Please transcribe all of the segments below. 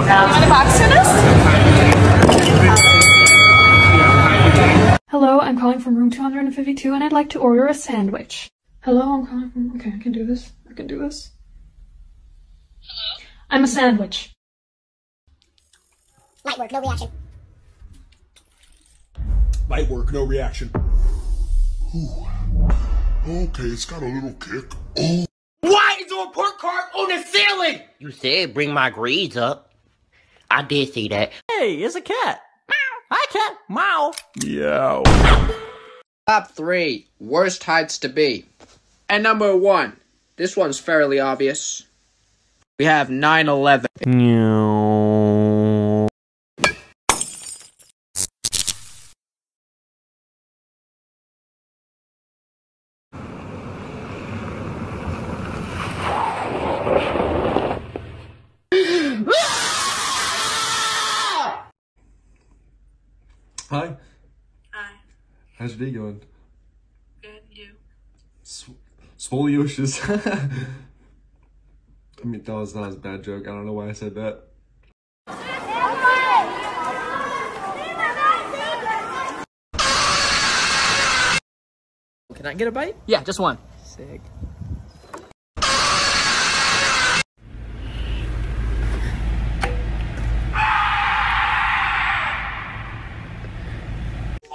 want a box tennis? Hello, I'm calling from room 252 and I'd like to order a sandwich. Hello, I'm calling from. Okay, I can do this. I can do this. Hello? I'm a sandwich. Light work, no reaction. Light work, no reaction. Ooh. Okay, it's got a little kick. Oh. Why is there a report card on the ceiling? You said bring my grades up. I did see that. Hey, it's a cat. Hi, cat. Meow. Meow. Top three worst heights to be. And number one, this one's fairly obvious. We have 9 11. Hi. How's your day going? Good, you. S- Scoliosis. I mean, that was not a bad joke. I don't know why I said that. Can I get a bite? Yeah, just one. Sick.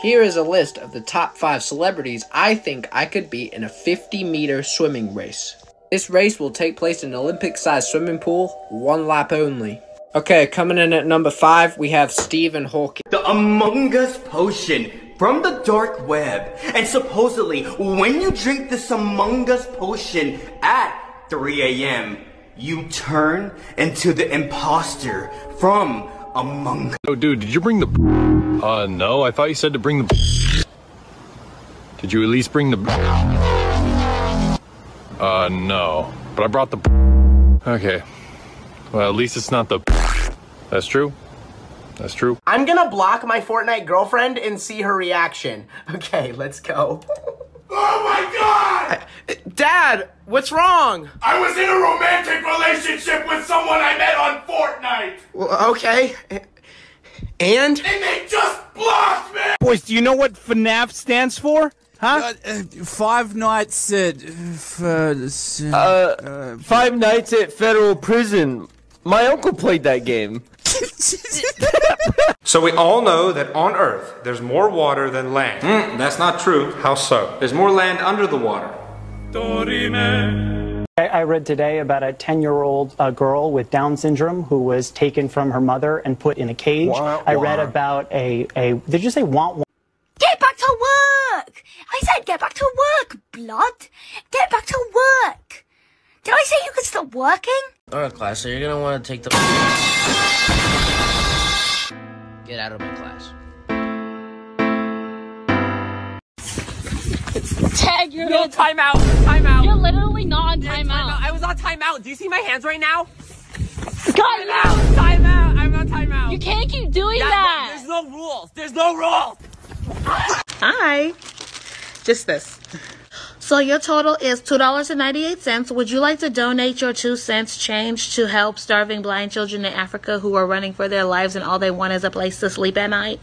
Here is a list of the top 5 celebrities I think I could beat in a 50 meter swimming race. This race will take place in an Olympic sized swimming pool, one lap only. Okay, coming in at number 5, we have Stephen Hawking. The Among Us potion from the dark web. And supposedly, when you drink this Among Us potion at 3 a.m., you turn into the imposter from Among Us. Oh, dude, did you bring the? Uh, no. I thought you said to bring the. Did you at least bring the? Uh, no. But I brought the. Okay. Well, at least it's not the. That's true. That's true. I'm gonna block my Fortnite girlfriend and see her reaction. Okay, let's go. Oh my god! Dad, what's wrong? I was in a romantic relationship with someone I met on Fortnite! Well, okay. And? And they just blocked me! Boys, do you know what FNAF stands for? Huh? Uh, five nights at. Uh, uh, Five Nights at Federal Prison. My uncle played that game. so we all know that on Earth, there's more water than land. Mm, that's not true. How so? There's more land under the water. I read today about a 10 year old uh, girl with Down syndrome who was taken from her mother and put in a cage. Wah, I wah. read about a, a. Did you say want one? Get back to work! I said get back to work, blood! Get back to work! Did I say you could stop working? Alright, class, so you're gonna wanna take the. Get out of my class. Tag, you're No, timeout. Timeout. You're literally not on Yeah, timeout. I was on timeout. Do you see my hands right now? Cut it out! Timeout. Timeout. I'm on timeout. You can't keep doing Yeah, that! but There's no rules. There's no rules. Hi. Just this. So your total is $2.98. Would you like to donate your two cents change to help starving blind children in Africa who are running for their lives and all they want is a place to sleep at night?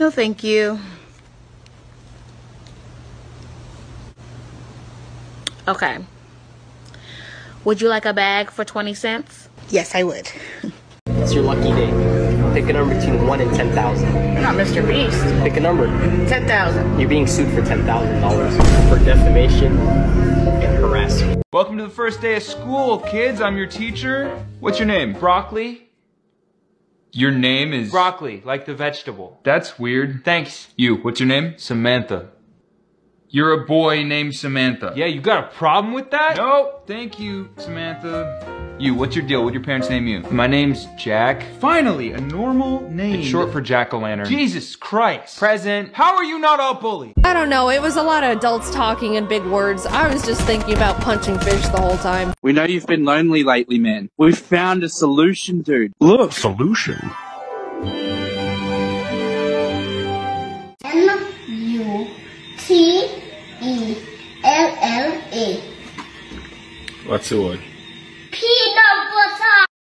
No, thank you. Okay. Would you like a bag for 20 cents? Yes, I would. It's your lucky day. Pick a number between 1 and 10,000. Not Mr. Beast. Pick a number. 10,000. You're being sued for $10,000 for defamation and harassment. Welcome to the first day of school, kids. I'm your teacher. What's your name? Broccoli? Your name is broccoli, like the vegetable. That's weird. Thanks. You, what's your name? Samantha. You're a boy named Samantha. Yeah, you got a problem with that? No, thank you, Samantha. You, what's your deal? What'd your parents name you? My name's Jack. Finally, a normal name. It's short for Jack-o'-lantern. Jesus Christ. Present. How are you not all bully? I don't know. It was a lot of adults talking in big words. I was just thinking about punching fish the whole time. We know you've been lonely lately, man. We've found a solution, dude. Look. Solution? T